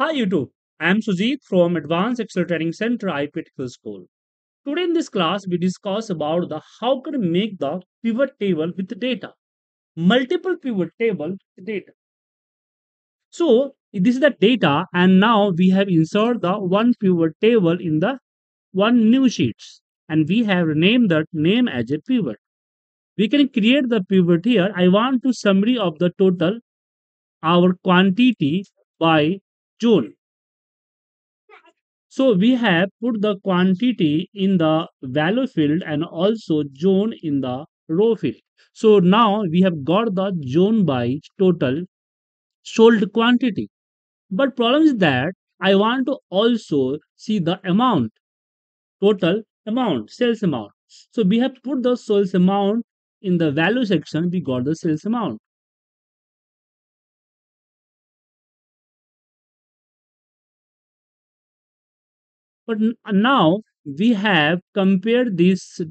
Hi YouTube, I am Sujeet from Advanced Excel Training Center IP Technical School. Today in this class we discuss about the how can make the pivot table with data, multiple pivot table with data. So this is the data and now we have insert the one pivot table in the one new sheets and we have named that name as a pivot. We can create the pivot here. I want to summary of the total our quantity by zone. So we have put the quantity in the value field and also zone in the row field. So now we have got the zone by total sold quantity. But problem is that I want to also see the amount, total amount, sales amount. So we have put the sales amount in the value section, we got the sales amount. But now we have compared this uh,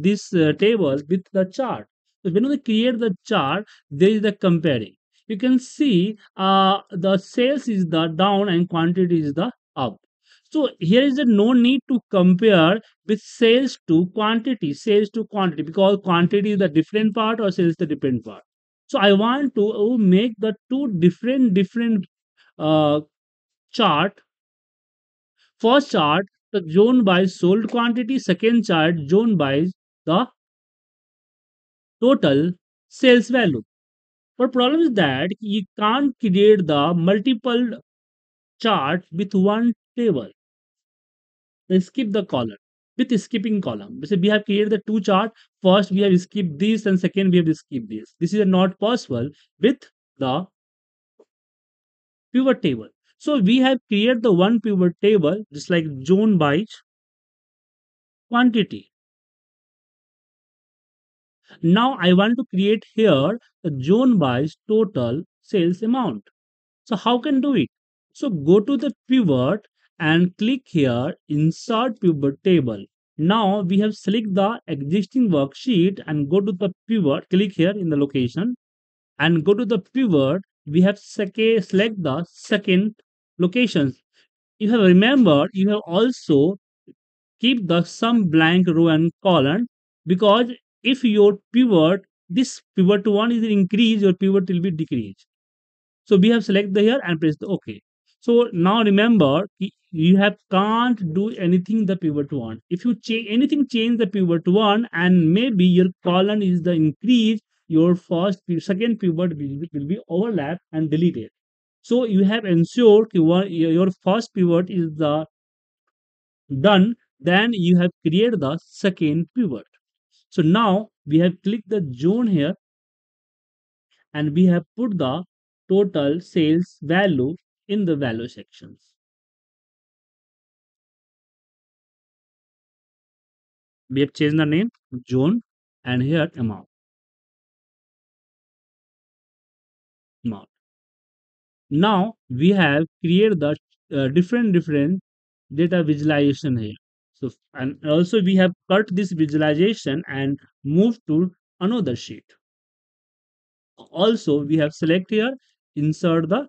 this uh, table with the chart. So when we create the chart, there is the comparing. You can see uh, the sales is the down and quantity is the up. So here is the no need to compare with sales to quantity, sales to quantity because quantity is the different part or sales the different part. So I want to uh, make the two different different uh, chart First chart, the zone by sold quantity. Second chart, zone by the total sales value. But problem is that you can't create the multiple chart with one table. Then skip the column with skipping column. So we have created the two chart. First we have skipped this and second we have skipped this. This is not possible with the pivot table. So we have created the one pivot table just like zone by quantity. Now I want to create here the zone by total sales amount. So how can do it? So go to the pivot and click here insert pivot table. Now we have select the existing worksheet and go to the pivot, click here in the location and go to the pivot. We have select the second locations. You have remembered you have also keep the some blank row and column because if your pivot this pivot one is increase your pivot will be decrease so we have select the here and press the ok so now remember you have can't do anything the pivot one. If you change anything change the pivot one and maybe your column is the increase your first second pivot will, be- will be overlap and deleted so you have ensured your, first pivot is the done then you have created the second pivot. So now we have clicked the zone here and we have put the total sales value in the value sections. We have changed the name zone and here amount now we have created the uh, different different data visualization here so and also we have cut this visualization and moved to another sheet also we have select here insert the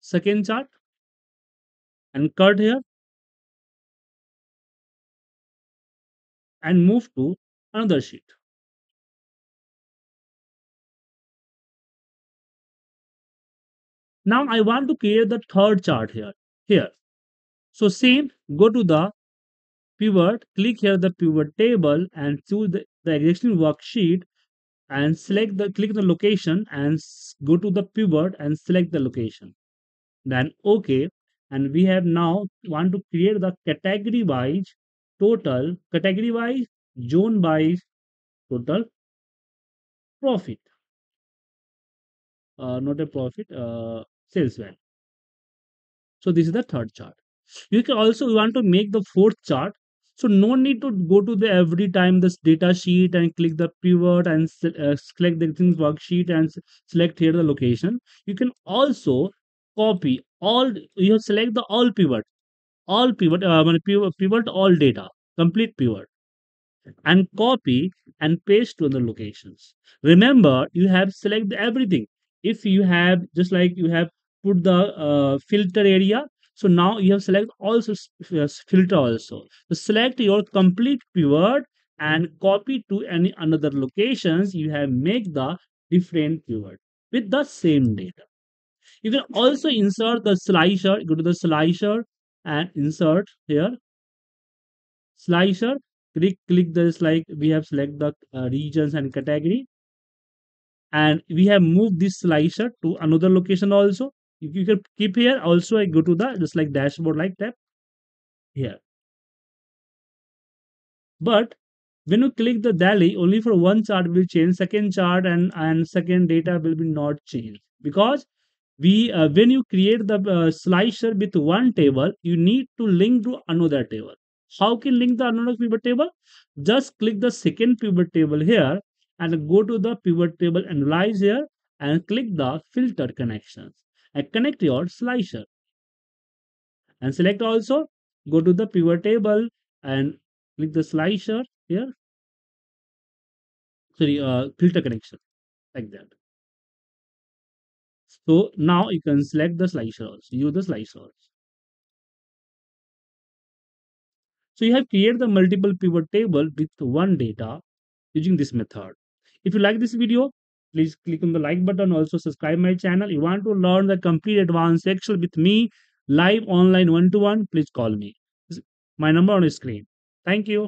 second chart and cut here and move to another sheet. Now I want to create the third chart here. Here. So same, go to the pivot, click here the pivot table and choose the, the existing worksheet and select the click the location and go to the pivot and select the location. Then OK. And we have now want to create the category wise total, category wise, zone wise total profit. Uh, not a profit, uh, sales value. So this is the third chart. You can also want to make the fourth chart. So no need to go to the every time this data sheet and click the pivot and uh, select the things worksheet and select here the location. You can also copy all. You have select the all pivot, all pivot, uh, pivot, pivot all data, complete pivot, and copy and paste to the locations. Remember, you have select everything. if you have just like you have put the uh, filter area. So now you have select also s- filter also. So select your complete keyword and copy to any another locations you have make the different keyword with the same data. You can also insert the slicer go to the slicer and insert here. Slicer click click this like we have select the uh, regions and category. And we have moved this slicer to another location also if you can keep here also i go to the just like dashboard like that here. But when you click the daily only for one chart will change second chart and and second data will be not changed. Because we uh, when you create the uh, slicer with one table you need to link to another table. How can link the another pivot table? Just click the second pivot table here and go to the pivot table analyze here and click the filter connections and connect your slicer and select also go to the pivot table and click the slicer here sorry uh, filter connection like that so now you can select the slicer also use the slicer also. So you have created the multiple pivot table with one data using this method. If you like this video, please click on the like button. Also subscribe my channel. You want to learn the complete advanced Excel with me live online one to one, please call me. My number on screen. Thank you.